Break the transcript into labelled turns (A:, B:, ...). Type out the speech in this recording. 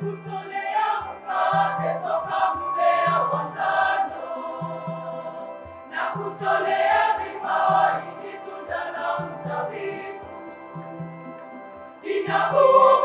A: Put on nakutolea mimao hili tunda la mzabibu. Inakuwa